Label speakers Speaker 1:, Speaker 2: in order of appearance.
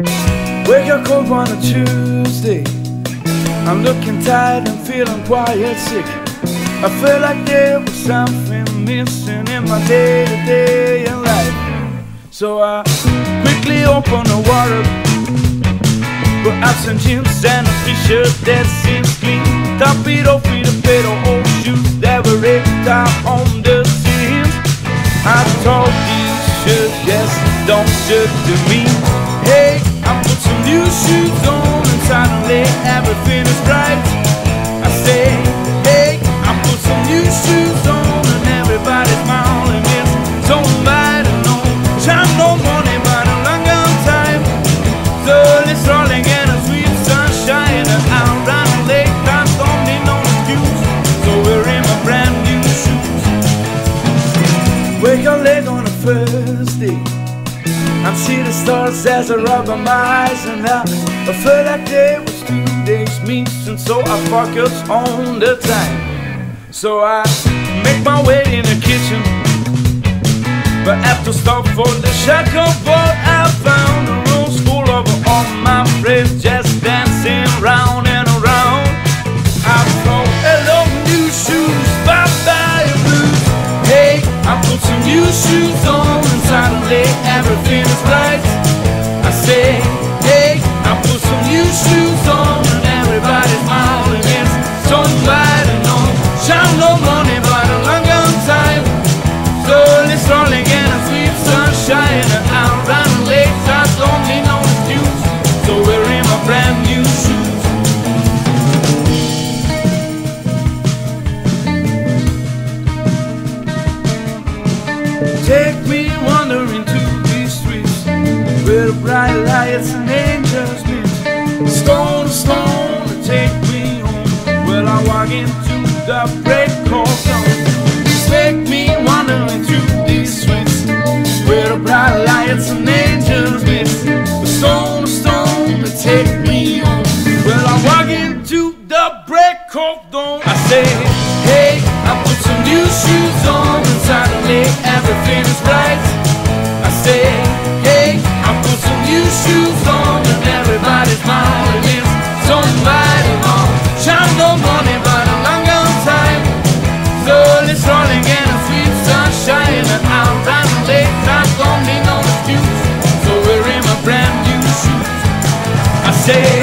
Speaker 1: Wake up cold on a Tuesday. I'm looking tired and feeling quite sick. I feel like there was something missing in my day-to-day life. So I quickly open the water, out some jeans and a t-shirt that seems clean. Torpedo, feet, a pair of old shoes that were ripped new shoes on and suddenly everything is right. I say, hey, I put some new shoes on and everybody's smiling. It's so bad and no time, no money, but a long, long time. So it's rolling and a sweet sunshine and on the lake. I don't need no excuse. So we're in my brand new shoes. Wake up late on a Thursday. I see the stars as I rub my eyes and I, feel like there was two days missing so I focus on the time. So I make my way in the kitchen But after stop for the shackle board everything is right. I say, hey, I put some new shoes on and everybody's smiling. It's shine no money, but a long, time. Slowly a sweet sunshine and out on the lake. I don't need no excuse, so we're in my brand new shoes. Take me wandering lights and angels. Stone to stone to take me home. Well, I walk into the. day.